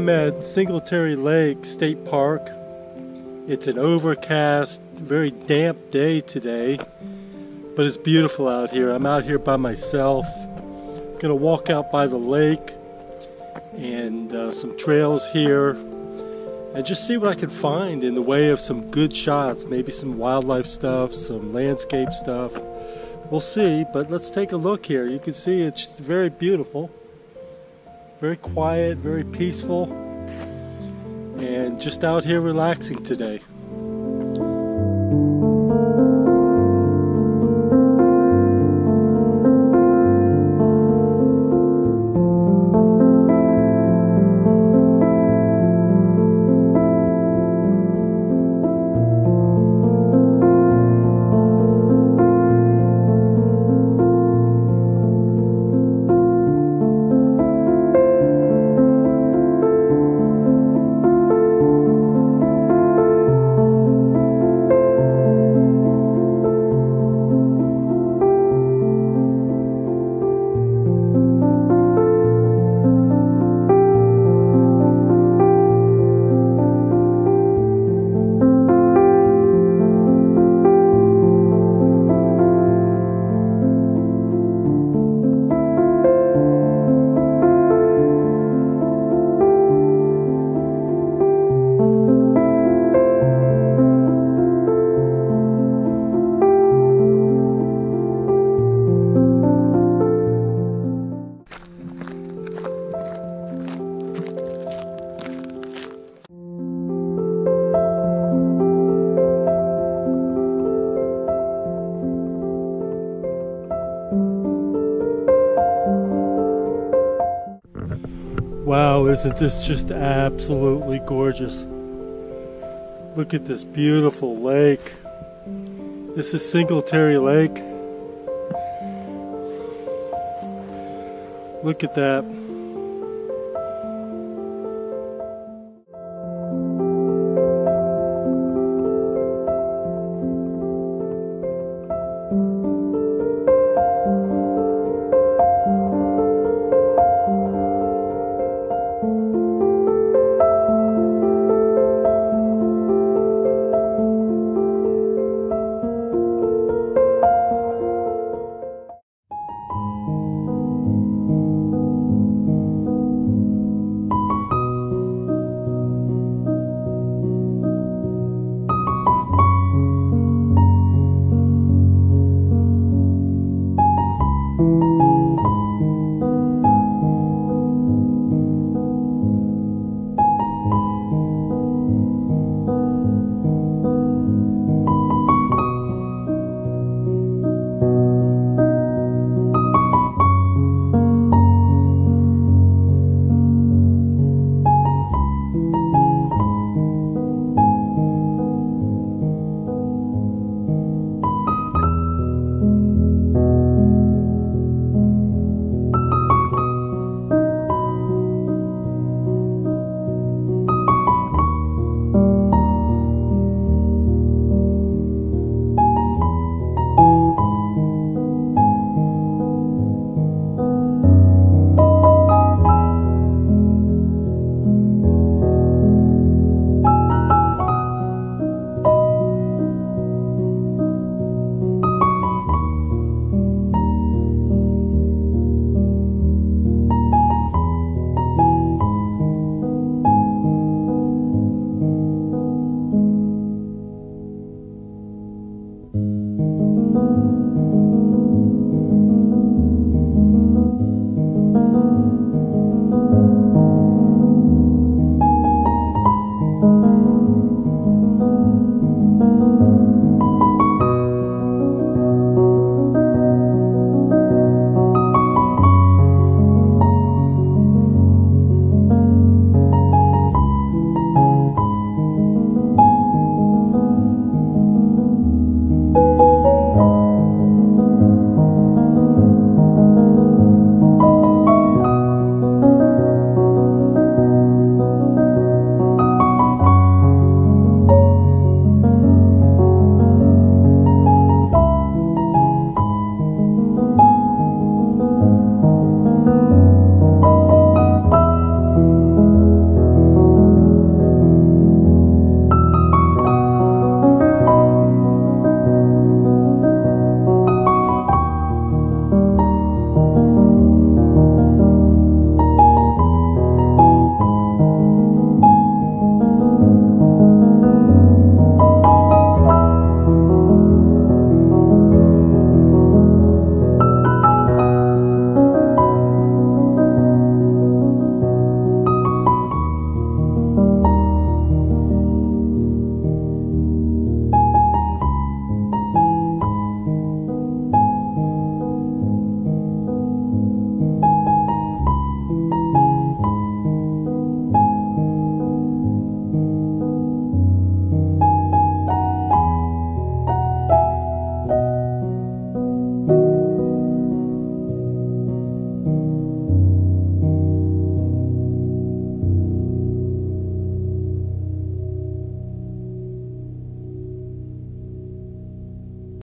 I'm at Singletary Lake State Park. It's an overcast, very damp day today, but it's beautiful out here. I'm out here by myself. Gonna walk out by the lake and uh, some trails here and just see what I can find in the way of some good shots, maybe some wildlife stuff, some landscape stuff. We'll see, but let's take a look here. You can see it's very beautiful, very quiet, very peaceful, and just out here relaxing today. Wow, isn't this just absolutely gorgeous? Look at this beautiful lake. This is Singletary Lake. Look at that.